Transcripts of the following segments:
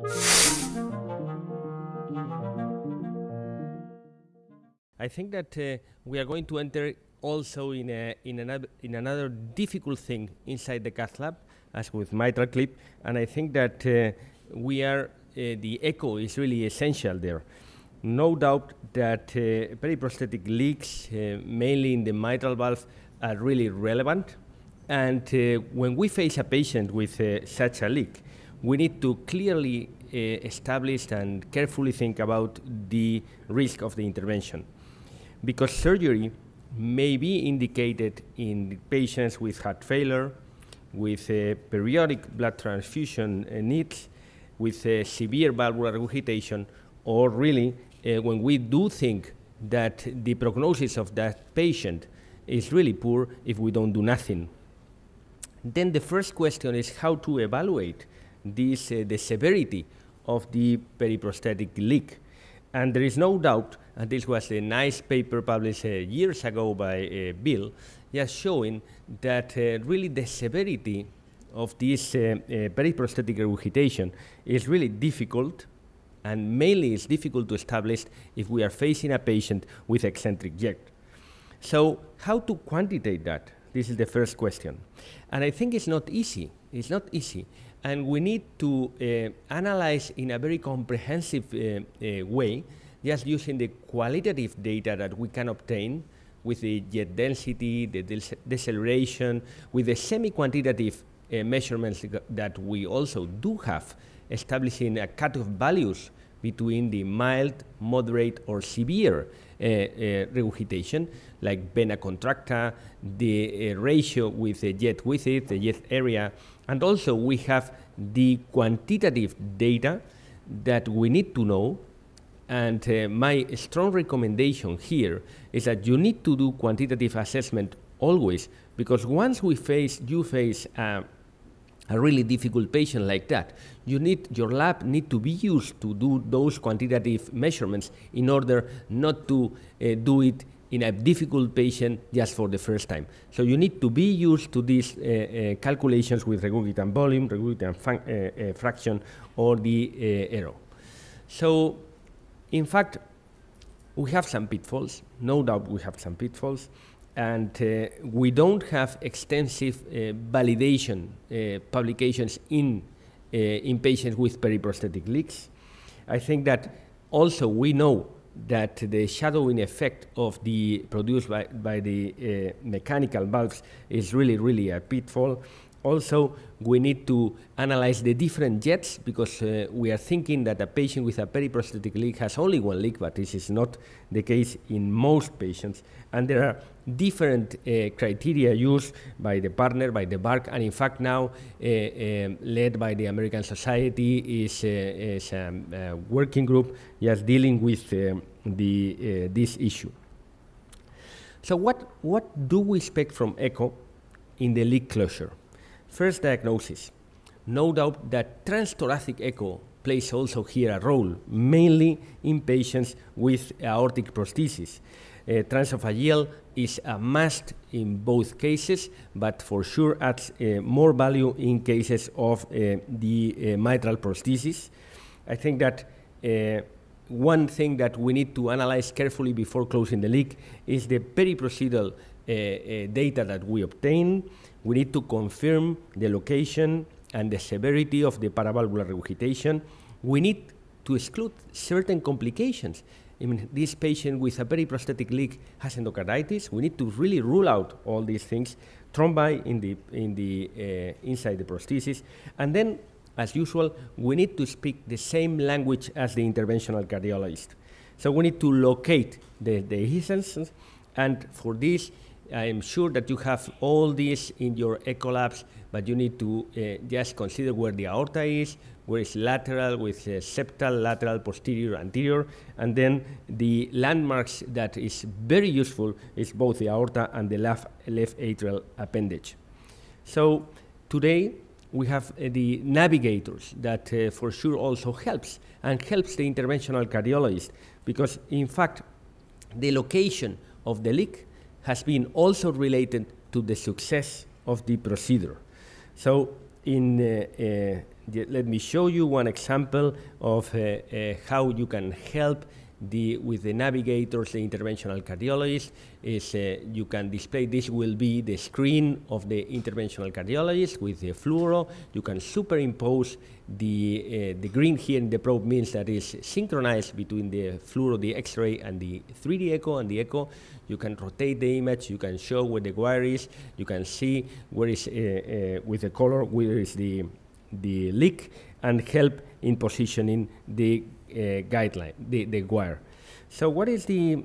I think that uh, we are going to enter also in, a, in, another, in another difficult thing inside the cath lab, as with MitraClip, and I think that uh, we are, uh, the echo is really essential there. No doubt that uh, periprosthetic leaks, uh, mainly in the mitral valve, are really relevant, and uh, when we face a patient with such a leak, we need to clearly establish and carefully think about the risk of the intervention because surgery may be indicated in patients with heart failure, with uh, periodic blood transfusion uh, needs, with uh, severe valvular regurgitation, or really uh, when we do think that the prognosis of that patient is really poor if we don't do nothing. Then the first question is how to evaluate this, uh, the severity of the periprosthetic leak. And there is no doubt, and this was a nice paper published uh, years ago by uh, Bill, just showing that uh, really the severity of this uh, periprosthetic regurgitation is really difficult, and mainly it's difficult to establish if we are facing a patient with eccentric jet. So how to quantitate that? This is the first question. And I think it's not easy. It's not easy and we need to uh, analyze in a very comprehensive uh, uh, way, just using the qualitative data that we can obtain with the jet density, the deceleration, with the semi-quantitative uh, measurements that we also do have, establishing a cutoff values between the mild, moderate, or severe regurgitation, like vena contracta, the uh, ratio with the jet width, the jet area, and also we have the quantitative data that we need to know. And uh, my strong recommendation here is that you need to do quantitative assessment always because once we face you face uh, a really difficult patient like that, you need your lab need to be used to do those quantitative measurements in order not to uh, do it in a difficult patient just for the first time. So you need to be used to these uh, uh, calculations with regurgitant volume, regurgitant uh, uh, fraction, or the uh, EROA. So, in fact, we have some pitfalls. No doubt we have some pitfalls. And uh, we don't have extensive validation publications in, in patients with periprosthetic leaks. I think that also we know that the shadowing effect of the produced by, by the uh, mechanical valves is really, really a pitfall. Also, we need to analyze the different jets because uh, we are thinking that a patient with a periprosthetic leak has only one leak, but this is not the case in most patients. And there are different uh, criteria used by the partner, by the VARC, and in fact now uh, um, led by the American Society is, uh, is a working group just dealing with um, the, uh, this issue. So what, what do we expect from ECHO in the leak closure? First diagnosis. No doubt that transthoracic echo plays also here a role, mainly in patients with aortic prosthesis. Uh, transesophageal is a must in both cases, but for sure adds uh, more value in cases of uh, the uh, mitral prosthesis. I think that uh, one thing that we need to analyze carefully before closing the leak is the periprocedural data that we obtain we need to confirm the location and the severity of the paravalvular regurgitation. We need to exclude certain complications. I mean, this patient with a periprosthetic leak has endocarditis. We need to really rule out all these things, thrombi in the, in the, uh, inside the prosthesis. And then, as usual, we need to speak the same language as the interventional cardiologist. So we need to locate the, the and for this, I'm sure that you have all this in your echo labs, but you need to uh, just consider where the aorta is, where it's lateral with uh, septal, lateral, posterior, anterior, and then the landmarks that is very useful is both the aorta and the left, left atrial appendage. So today we have uh, the navigators that uh, for sure also helps and helps the interventional cardiologist because in fact the location of the leak has been also related to the success of the procedure. So in uh, uh, let me show you one example of uh, uh, how you can help the, with the navigators, the interventional cardiologist, is uh, you can display, this will be the screen of the interventional cardiologist with the fluoro. You can superimpose the, uh, the green here in the probe means that is synchronized between the fluoro, the X-ray, and the 3D echo and the echo. You can rotate the image, you can show where the wire is, you can see where is, uh, uh with the color, where is the, the leak, and help in positioning the guideline, the, the wire. So what is the,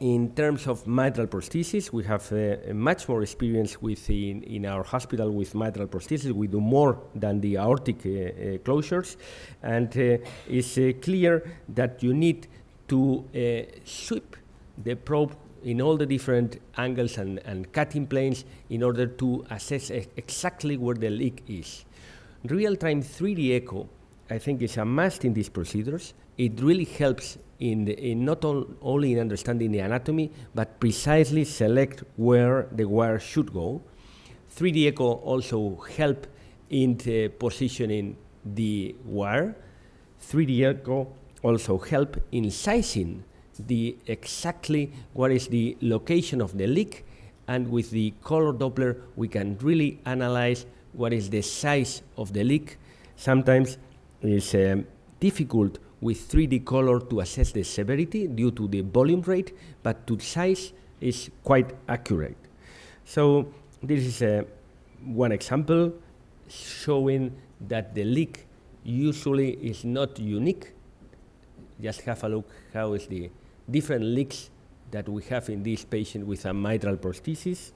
in terms of mitral prosthesis, we have uh, much more experience within in our hospital with mitral prosthesis. We do more than the aortic uh, uh, closures, and uh, it's uh, clear that you need to sweep the probe in all the different angles and, and cutting planes in order to assess exactly where the leak is. Real-time 3D echo I think is a must in these procedures. It really helps in, the, in not only in understanding the anatomy, but precisely select where the wire should go. 3D echo also help in positioning the wire. 3D echo also help in sizing the exactly what is the location of the leak and with the color Doppler we can really analyze what is the size of the leak. Sometimes it's um, difficult with 3D color to assess the severity due to the volume rate, but to size is quite accurate. So this is uh, one example showing that the leak usually is not unique. Just have a look how is the different leaks that we have in this patient with a mitral prosthesis.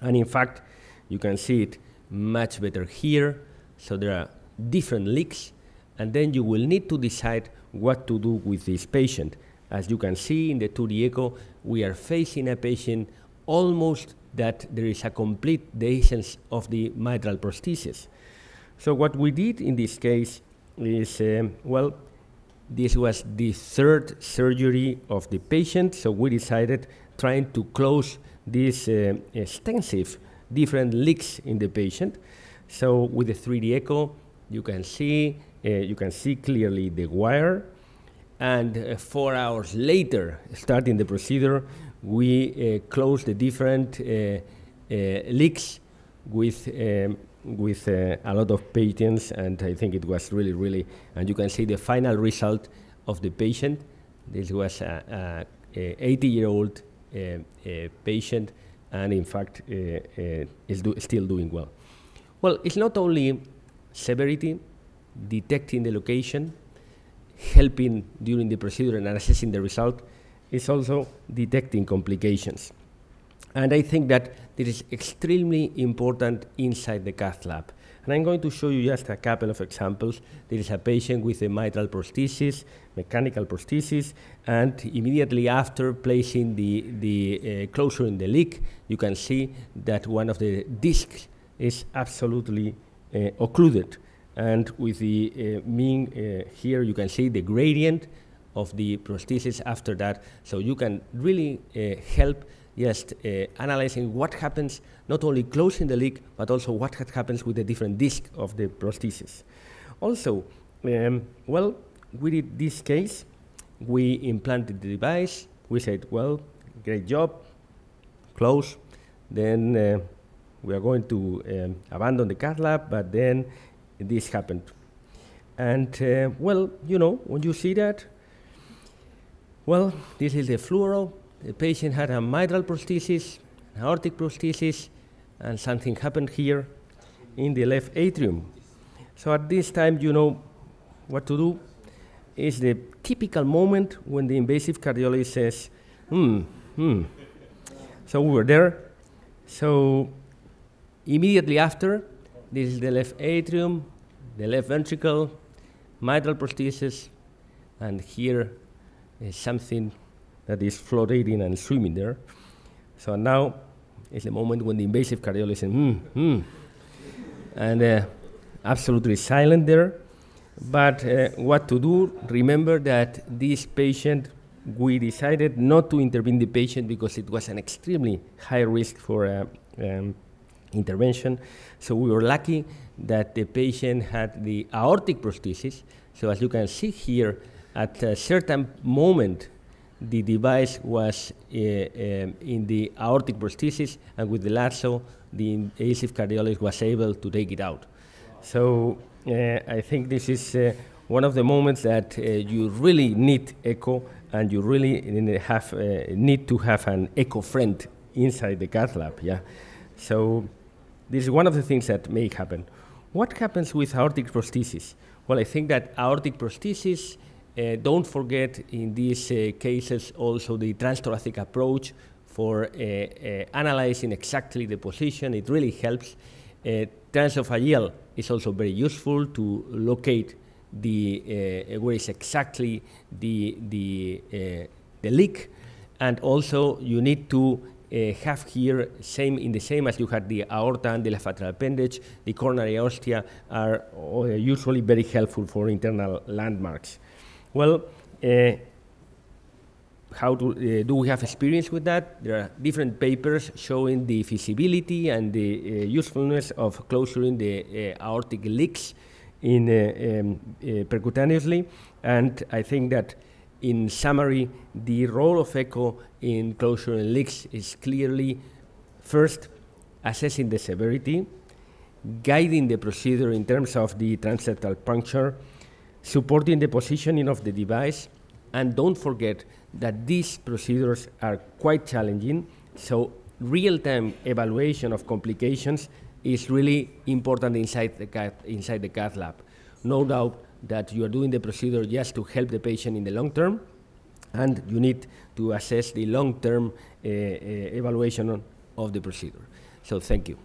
And in fact, you can see it much better here. So there are different leaks, and then you will need to decide what to do with this patient. As you can see in the 2D echo, we are facing a patient almost that there is a complete dehiscence of the mitral prosthesis. So what we did in this case is, um, well, this was the third surgery of the patient, so we decided trying to close these uh, extensive different leaks in the patient. So with the 3D echo, you can see, uh, you can see clearly the wire. And uh, four hours later, starting the procedure, we uh, close the different uh, uh, leaks with um, with uh, a lot of patients, and I think it was really, really, and you can see the final result of the patient. This was a, 80-year-old patient, and in fact, is do still doing well. Well, it's not only severity, detecting the location, helping during the procedure and assessing the result, is also detecting complications. And I think that this is extremely important inside the cath lab. And I'm going to show you just a couple of examples. There is a patient with a mitral prosthesis, mechanical prosthesis, and immediately after placing the, the uh, closure in the leak, you can see that one of the discs is absolutely occluded. And with the uh, mean uh, here, you can see the gradient of the prosthesis after that. So you can really help just uh, analyzing what happens, not only closing the leak, but also what happens with the different disc of the prosthesis. Also, um, well, we did this case, we implanted the device, we said, well, great job, close, then uh, we are going to um, abandon the cath lab, but then this happened. And uh, well, you know, when you see that, well, this is the fluoro. The patient had a mitral prosthesis, an aortic prosthesis, and something happened here in the left atrium. So at this time, you know what to do. Is the typical moment when the invasive cardiologist says, hmm, hmm. So we were there. So Immediately after, this is the left atrium, the left ventricle, mitral prosthesis, and here is something that is floating and swimming there. So now is the moment when the invasive cardiologist says, hmm, hmm, and uh, absolutely silent there. But uh, what to do? Remember that this patient, we decided not to intervene the patient because it was an extremely high risk for uh, um, intervention. So we were lucky that the patient had the aortic prosthesis. So as you can see here, at a certain moment, the device was uh, um, in the aortic prosthesis, and with the lasso, the invasive cardiologist was able to take it out. So uh, I think this is uh, one of the moments that uh, you really need echo, and you really have uh, need to have an echo friend inside the cath lab. Yeah. So this is one of the things that may happen. What happens with aortic prosthesis? Well, I think that aortic prosthesis uh, don't forget in these uh, cases also the transthoracic approach for uh, uh analyzing exactly the position. It really helps. Uh, transesophageal is also very useful to locate the uh, where is exactly the the the leak, and also you need to uh, have here, same in the same as you had the aorta and the left atrial appendage, the coronary ostia are uh, usually very helpful for internal landmarks. Well, uh, how to, uh, do we have experience with that? There are different papers showing the feasibility and the uh, usefulness of closing the uh, aortic leaks in um, percutaneously, and I think that in summary, the role of echo in closure and leaks is clearly first assessing the severity, guiding the procedure in terms of the transeptal puncture, supporting the positioning of the device, and don't forget that these procedures are quite challenging, so real-time evaluation of complications is really important inside the, cath, inside the cath lab. No doubt that you are doing the procedure just to help the patient in the long term, and you need to assess the long-term uh, uh, evaluation of the procedure. So thank you.